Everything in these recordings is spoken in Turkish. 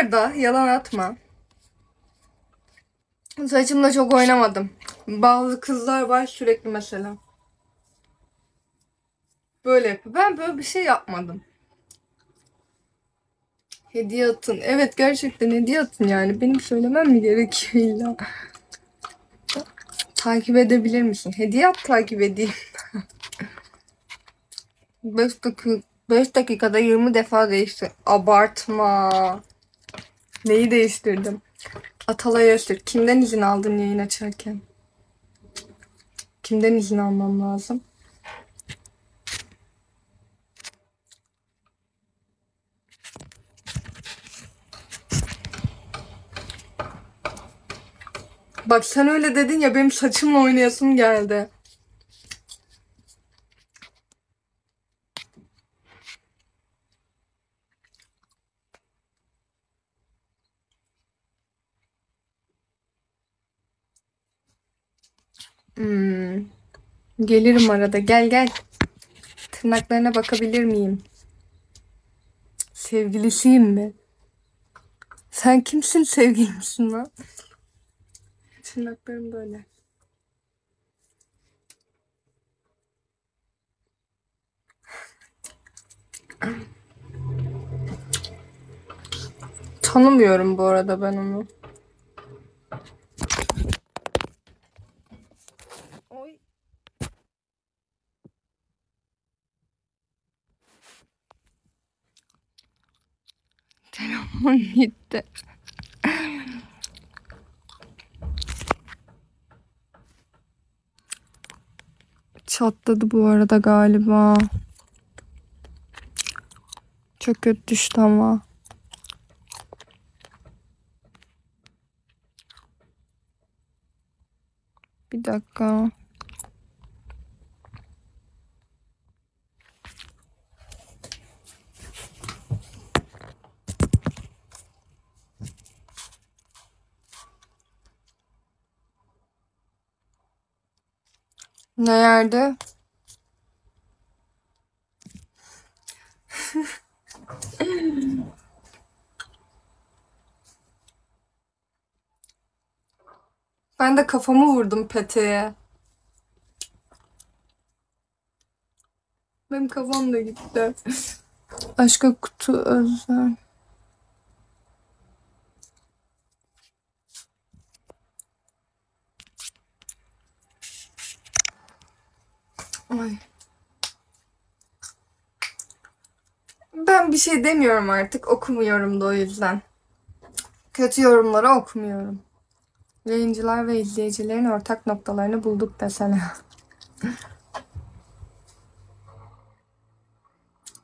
arada yalan atma. Saçımla çok oynamadım. Bazı kızlar var sürekli mesela. Böyle yapıyor. Ben böyle bir şey yapmadım. Hediye atın. Evet gerçekten hediye atın yani. Benim söylemem mi gerekiyor illa? Takip edebilir misin? Hediye at takip edeyim. 5 dakika 5 dakikada 20 defa değişti. Abartma. Neyi değiştirdim? Atalay Öztürk. Kimden izin aldın yayın açarken? Kimden izin almam lazım? Bak sen öyle dedin ya benim saçımla oynayasım geldi. Gelirim arada. Gel gel. Tırnaklarına bakabilir miyim? Sevgilisiyim mi? Sen kimsin sevgili misin lan? Tırnaklarım böyle. Tanımıyorum bu arada ben onu. Telefon gitti. Çatladı bu arada galiba. Çok kötü düştü ama. Bir dakika. Ne yerde? Ben de kafamı vurdum peteğe. Benim kafam da gitti. Başka kutu özel. Ben bir şey demiyorum artık. Okumuyorum da o yüzden. Kötü yorumları okumuyorum. Yayıncılar ve izleyicilerin ortak noktalarını bulduk desene.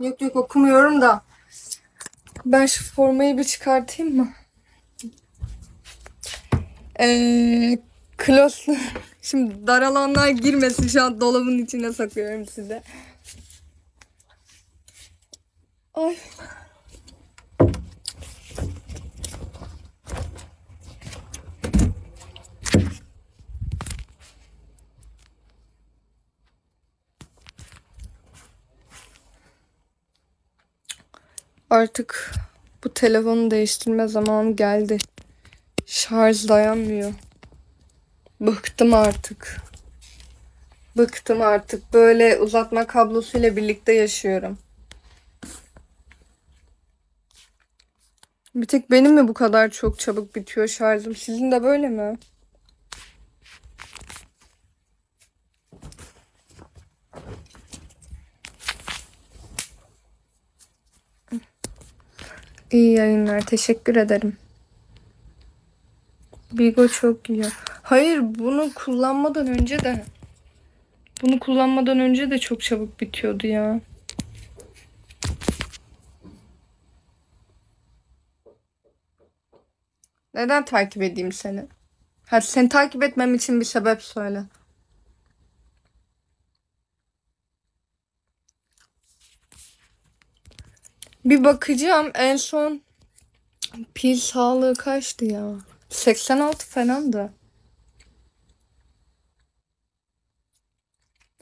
yok yok okumuyorum da. Ben şu formayı bir çıkartayım mı? Eee Klos. Şimdi daralanlar girmesin şu an dolabın içine sakıyorum size. Ay. Artık bu telefonu değiştirme zamanı geldi. Şarj dayanmıyor. Bıktım artık. Bıktım artık. Böyle uzatma kablosuyla birlikte yaşıyorum. Bir tek benim mi bu kadar çok çabuk bitiyor şarjım? Sizin de böyle mi? İyi yayınlar. Teşekkür ederim. Bigo çok iyi. Hayır bunu kullanmadan önce de bunu kullanmadan önce de çok çabuk bitiyordu ya. Neden takip edeyim seni? Hadi seni takip etmem için bir sebep söyle. Bir bakacağım en son pil sağlığı kaçtı ya? 86 falandı.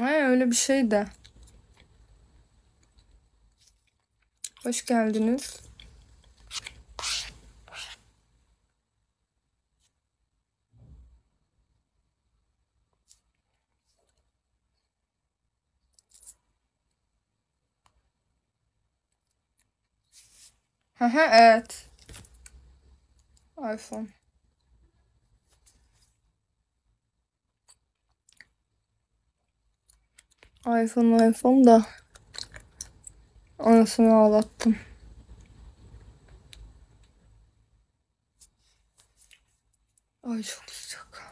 Ay, öyle bir şey de. Hoş geldiniz. Haha evet. iPhone. iPhone iPhone da anasını ağlattım. Ay çok sıcak.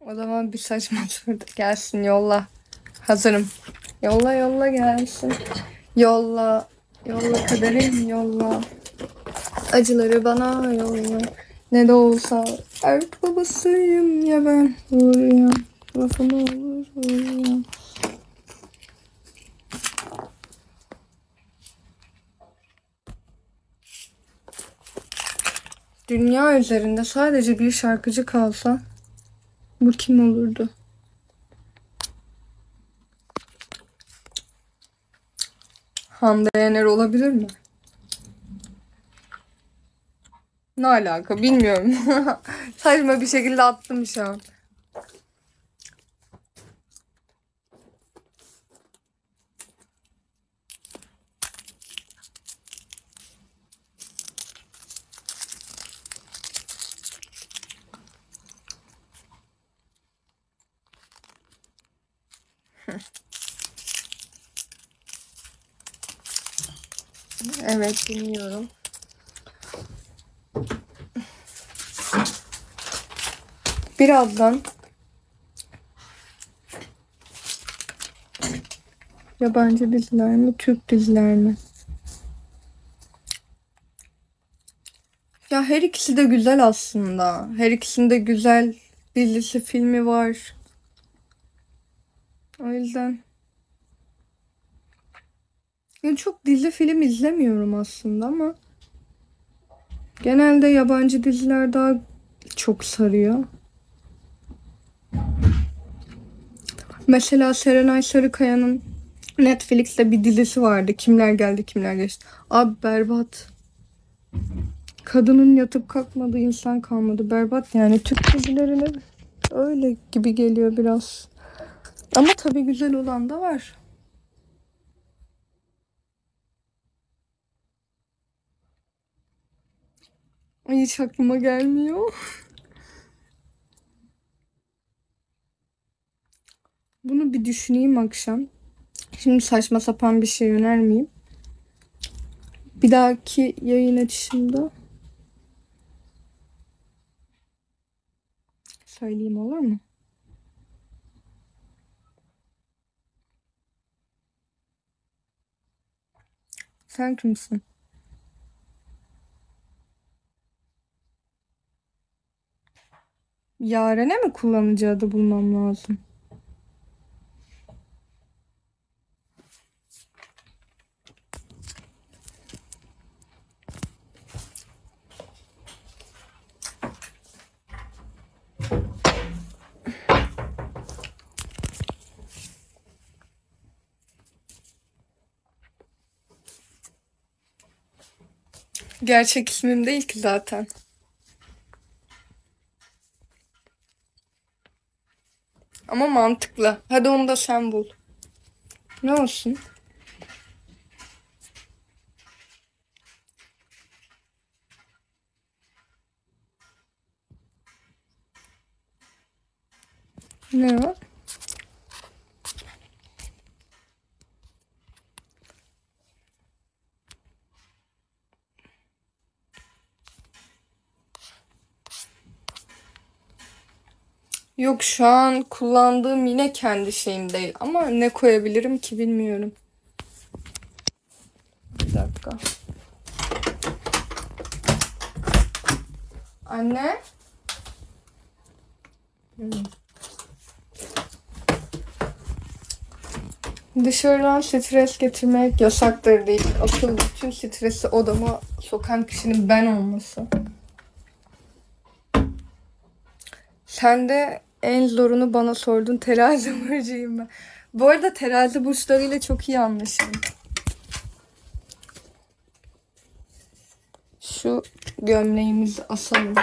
O zaman bir saçma soru gelsin yolla. Hazırım. Yolla yolla gelsin. Yolla. Yolla kaderim yolla. Acıları bana yolla. Ne de olsa erk babasıyım ya ben. Uğrayan. Lafım olur uğrayan. Dünya üzerinde sadece bir şarkıcı kalsa bu kim olurdu? Hande Yener olabilir mi? Ne alaka bilmiyorum. Saçma bir şekilde attım şu an. Evet dinliyorum. Birazdan yabancı diziler mi, Türk diziler mi? Ya her ikisi de güzel aslında. Her ikisinde güzel dizisi, filmi var. O yüzden yani çok dizi film izlemiyorum aslında ama genelde yabancı diziler daha çok sarıyor. Mesela Serenay Sarıkaya'nın Netflix'te bir dizisi vardı. Kimler geldi, kimler geçti. Abi berbat. Kadının yatıp kalkmadığı insan kalmadı. Berbat yani. Türk dizilerine öyle gibi geliyor biraz. Ama tabii güzel olan da var. Ay hiç aklıma gelmiyor. Bunu bir düşüneyim akşam. Şimdi saçma sapan bir şey önermeyeyim. Bir dahaki yayın açışımda söyleyeyim olur mu? Sen kimsin? Yaren'e mi kullanıcı adı bulmam lazım? Gerçek ismim değil ki zaten. Ama mantıklı. Hadi onu da sen bul. Ne olsun? Ne o? Yok şu an kullandığım yine kendi şeyim değil. Ama ne koyabilirim ki bilmiyorum. Bir dakika. Anne? Hmm. Dışarıdan stres getirmek yasaktır değil. Asıl bütün stresi odama sokan kişinin ben olması. Sen de en zorunu bana sordun. Terazi burcuyum ben. Bu arada terazi burçlarıyla çok iyi anlaşırım. Şu gömleğimizi asalım.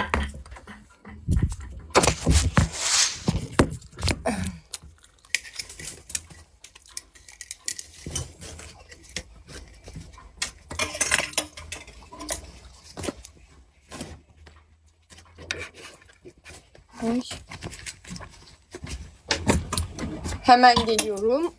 Thank you. Hemen geliyorum.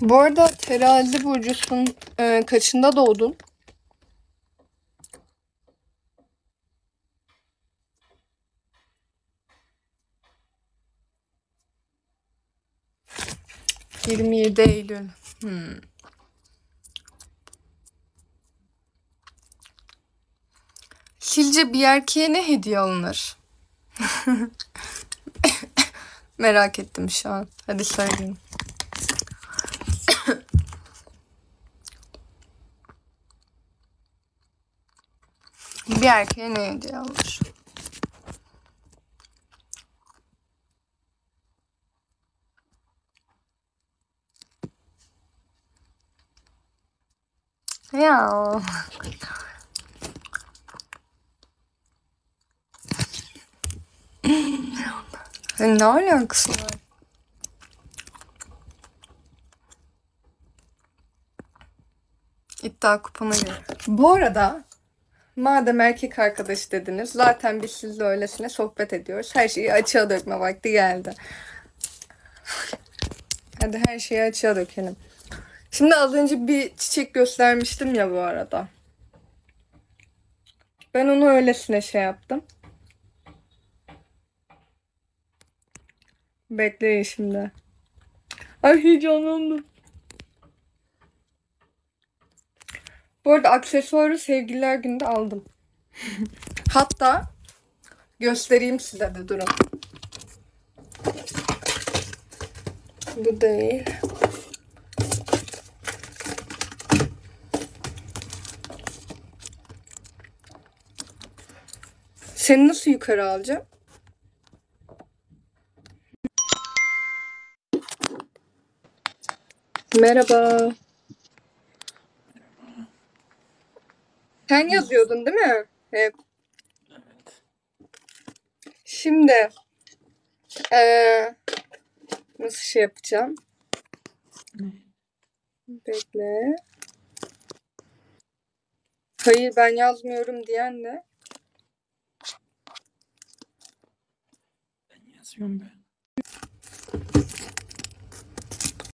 Bu arada terazi burcusun e, kaçında doğdun? Yirmi yedi Eylül. Hmm. Sizce bir erkeğe ne hediye alınır? Merak ettim şu an. Hadi söyleyin. Bir erkeğe ne hediye alınır? Ya. ne alakası var? İddia kupona göre. Bu arada madem erkek arkadaş dediniz zaten biz sizle öylesine sohbet ediyoruz. Her şeyi açığa dökme vakti geldi. Hadi her şeyi açığa dökelim. Şimdi az önce bir çiçek göstermiştim ya bu arada. Ben onu öylesine şey yaptım. Bekleyin şimdi. Ay heyecanlandım. Bu arada aksesuarı sevgililer günde aldım. Hatta göstereyim size de durun. Bu değil. Seni nasıl yukarı alacağım? Merhaba. Sen yazıyordun değil mi? Hep. Evet. Şimdi eee, nasıl şey yapacağım? Bekle. Hayır ben yazmıyorum diyen ne? Yazıyorum ben.